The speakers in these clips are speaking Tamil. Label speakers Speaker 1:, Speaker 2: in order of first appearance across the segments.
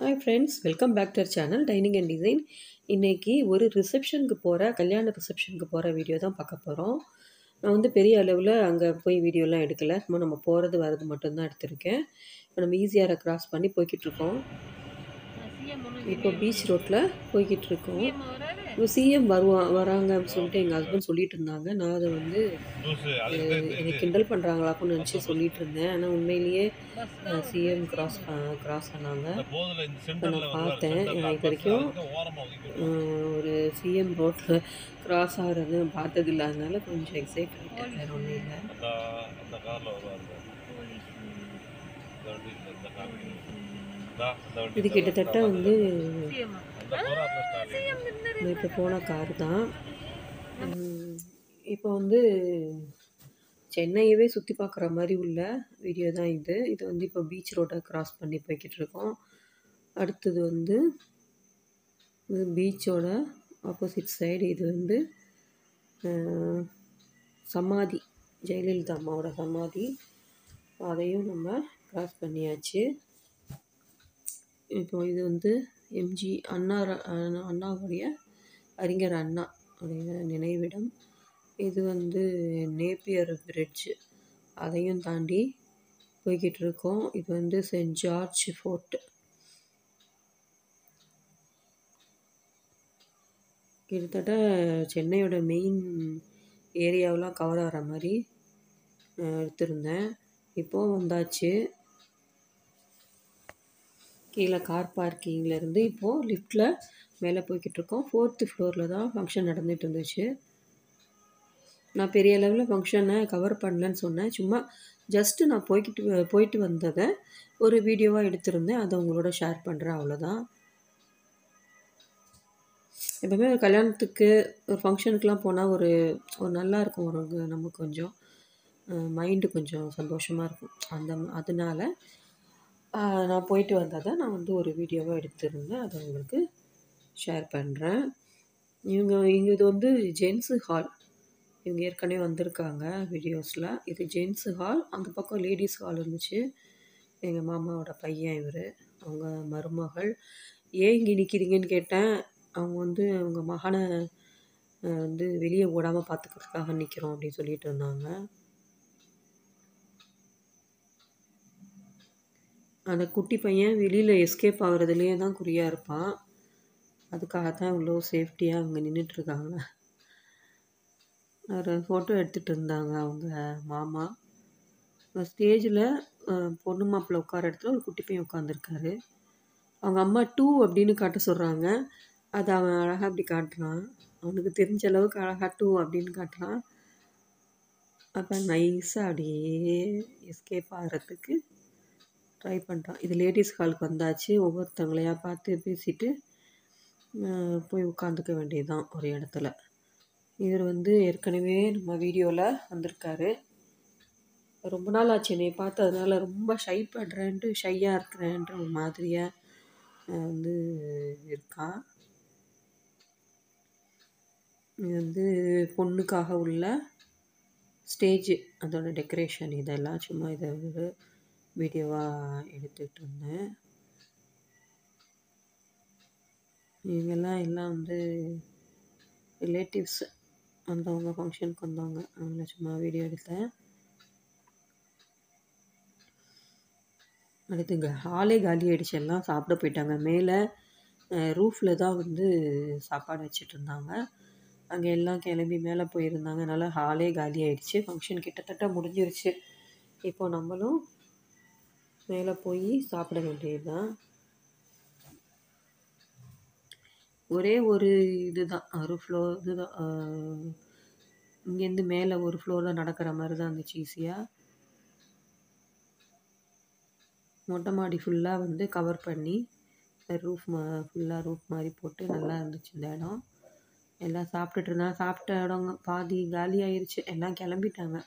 Speaker 1: Hi friends welcome back to channel dining and design இன்றைக்கி ஒரு ரிசப்ஷனுக்கு போகிற கல்யாண ரிசப்ஷனுக்கு போகிற வீடியோ தான் பார்க்க போகிறோம் நான் வந்து பெரிய அளவில் அங்கே போய் வீடியோலாம் எடுக்கலை. சும்மா நம்ம போகிறது வர்றது மட்டும்தான் எடுத்திருக்கேன். இப்போ நம்ம ஈஸியாக கிராஸ் பண்ணி போய்கிட்டு இருக்கோம். இப்போ பீச் ரோட்டில் போய்கிட்டு இருக்கோம். சிஎம் வருவான் வராங்க அப்படின்னு சொல்லிட்டு எங்கள் ஹஸ்பண்ட் சொல்லிட்டு இருந்தாங்க. நான் அதை வந்து என்னை கிண்டல் பண்ணுறாங்களாக்குன்னு நினச்சி சொல்லிட்டு இருந்தேன். ஆனால் உண்மையிலேயே சிஎம் கிராஸ் கிராஸ் இப்போ நான் பார்த்தேன். இது வரைக்கும் ஒரு சிஎம் ரோட்டில் கிராஸ் ஆகிறது பார்த்ததில்ல அதனால கொஞ்சம் எக்ஸைட் ஆகிட்டேன் வேறு ஒன்றும் இல்லை. இது கிட்டத்தட்ட வந்து இப்போ போன கார் தான். இப்போ வந்து சென்னையவே சுற்றி பார்க்குற மாதிரி உள்ள வீடியோ தான் இது. இது வந்து இப்போ பீச் ரோட்டை கிராஸ் பண்ணி போய்கிட்டு இருக்கோம். அடுத்தது வந்து இது பீச்சோட ஆப்போசிட் சைடு இது வந்து சமாதி ஜெயலலிதா அம்மாவோட சமாதி. அதையும் நம்ம கிராஸ் பண்ணியாச்சு. இப்போ இது வந்து எம்ஜி அண்ணா அண்ணா- அண்ணாவுடைய அறிஞர் அண்ணா உடைய நினைவிடம். இது வந்து நேப்பியர் பிரிட்ஜ் அதையும் தாண்டி போய்கிட்டு இருக்கோம். இது வந்து சென்ட் ஜார்ஜ் ஃபோர்ட். கிட்டத்தட்ட சென்னையோட மெயின் ஏரியாவெலாம் கவர் ஆகிற மாதிரி எடுத்திருந்தேன். இப்போது வந்தாச்சு. கீழே கார் பார்க்கிங்லேருந்து இப்போது லிஃப்ட்டில் மேலே போய்கிட்டு இருக்கோம் ஃபோர்த்து ஃப்ளோரில் தான் ஃபங்க்ஷன் நடந்துகிட்டு இருந்துச்சு நான் பெரிய லெவலில் ஃபங்க்ஷனை கவர் பண்ணலன்னு சொன்னேன். சும்மா ஜஸ்ட்டு நான் போய்கிட்டு போயிட்டு வந்ததை ஒரு வீடியோவாக எடுத்திருந்தேன். அதை உங்களோட ஷேர் பண்ணுறேன் அவ்வளோதான் எப்போவுமே ஒரு கல்யாணத்துக்கு ஒரு ஃபங்க்ஷனுக்குலாம் போனால் ஒரு ஒரு நல்லா இருக்கும். ஒரு நமக்கு கொஞ்சம் மைண்டு கொஞ்சம் சந்தோஷமாக இருக்கும். அந்த அதனால நான் போயிட்டு வந்ததை நான் வந்து ஒரு வீடியோவாக எடுத்திருந்தேன். அதை உங்களுக்கு ஷேர் பண்ணுறேன் இவங்க இங்கே இது வந்து ஜென்ஸு ஹால் இவங்க ஏற்கனவே வந்திருக்காங்க வீடியோஸில் இது ஜென்ஸு ஹால் அந்த பக்கம் லேடிஸ் ஹால் இருந்துச்சு. எங்கள் மாமாவோட பையன் இவர். அவங்க மருமகள். ஏன் இங்கே நிற்கிறீங்கன்னு கேட்டேன். அவங்க வந்து அவங்க மகனை வந்து வெளியே ஓடாமல் பார்த்துக்கிறதுக்காக நிற்கிறோம் அப்படின்னு சொல்லிட்டு இருந்தாங்க. அந்த குட்டி பையன் வெளியில் எஸ்கேப் ஆகுறதுலேயே தான் குறியாக இருப்பான். அதுக்காக தான் இவ்வளோ சேஃப்டியாக அவங்க நின்றுட்டுருக்காங்க ஒரு ஃபோட்டோ எடுத்துகிட்டு இருந்தாங்க அவங்க மாமா. ஸ்டேஜில் பொண்ணு மாப்பிள்ளை உட்கார இடத்துல ஒரு குட்டி பையன் உட்காந்துருக்காரு அவங்க அம்மா டூ அப்படின்னு காட்ட சொல்கிறாங்க அது அவன் அழகாக அப்படி காட்டுறான். அவனுக்கு தெரிஞ்ச அளவுக்கு அழகாக டூ அப்படின்னு காட்டுறான். அப்போ நைஸாக அப்படியே எஸ்கேப் ஆகிறதுக்கு ட்ரை பண்ணுறான் இது லேடிஸ் ஹாலுக்கு வந்தாச்சு. ஒவ்வொருத்தவங்களையாக பார்த்து பேசிட்டு போய் உட்காந்துக்க வேண்டியதுதான் ஒரு இடத்துல. இவர் வந்து ஏற்கனவே நம்ம வீடியோவில் வந்திருக்காரு. ரொம்ப நாள் ஆச்சு என்னை பார்த்து. அதனால ரொம்ப ஷை பண்ணுறேன்ட்டு ஷையாக இருக்கிறேன்ற ஒரு மாதிரியாக வந்து இருக்கான் இது வந்து பொண்ணுக்காக உள்ள ஸ்டேஜ் அதோட டெக்கரேஷன் இதெல்லாம் சும்மா இதை வீடியோவாக எடுத்துகிட்டு இருந்தேன் இவங்கெல்லாம் எல்லாம் வந்து ரிலேட்டிவ்ஸ் வந்தவங்க ஃபங்க்ஷனுக்கு வந்தவங்க. அவங்கள சும்மா வீடியோ எடுத்தேன். அடுத்து இங்கே ஹாலே காலி ஆயிடுச்சு. எல்லாம் சாப்பிட போயிட்டாங்க. மேலே ரூஃபில் தான் வந்து சாப்பாடு வச்சுட்டு இருந்தாங்க. அங்கே எல்லாம் கிளம்பி மேலே போயிருந்தாங்க. அதனால் ஹாலே காலி ஆயிடுச்சு. ஃபங்க்ஷன் கிட்டத்தட்ட முடிஞ்சிருச்சு. இப்போ நம்மளும் மேலே போய் சாப்பிட வேண்டியது தான் ஒரே ஒரு இதுதான் ஒரு ஃப்ளோர் இதுதான். தான் இங்கேருந்து மேலே ஒரு ஃப்ளோர் தான் நடக்கிற மாதிரி தான் இருந்துச்சு ஈஸியாக மொட்டை மாடி ஃபுல்லாக வந்து கவர் பண்ணி ரூஃப் மா ஃபுல்லாக ரூஃப் மாதிரி போட்டு நல்லா இருந்துச்சு இந்த இடம். எல்லாம் சாப்பிட்டுட்டு இருந்தாங்க. சாப்பிட்ட இடங்க பாதி காலி ஆயிடுச்சு எல்லாம் கிளம்பிட்டாங்க.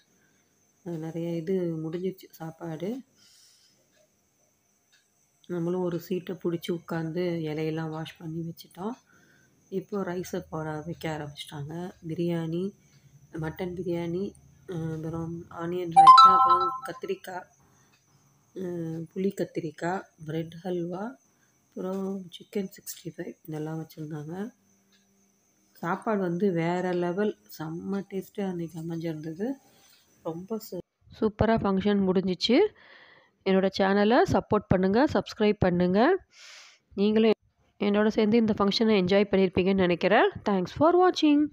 Speaker 1: நிறைய இது முடிஞ்சிருச்சு சாப்பாடு. நம்மளும் ஒரு சீட்டை பிடிச்சி உட்காந்து இலையெல்லாம் வாஷ் பண்ணி வச்சிட்டோம். இப்போது ரைஸை போட வைக்க ஆரம்பிச்சிட்டாங்க. பிரியாணி மட்டன் பிரியாணி அப்புறம் ஆனியன் ரைத்தா அப்புறம் கத்திரிக்காய் புளி கத்திரிக்காய் ப்ரெட் ஹல்வா அப்புறம் சிக்கன் சிக்ஸ்டி ஃபைவ் இதெல்லாம் வச்சுருந்தாங்க. சாப்பாடு வந்து வேறு லெவல். செம்ம டேஸ்ட்டாக அன்றைக்கி அமைஞ்சிருந்தது. ரொம்ப சூப்பராக ஃபங்க்ஷன் முடிஞ்சிச்சு. என்னோடய சேனலை சப்போர்ட் பண்ணுங்கள் சப்ஸ்கிரைப் பண்ணுங்கள் நீங்களும் என்னோட சேர்ந்து இந்த ஃபங்க்ஷனை என்ஜாய் பண்ணியிருப்பீங்கன்னு நினைக்கிறேன். தேங்க்ஸ் ஃபார் வாட்சிங்